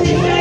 Yeah.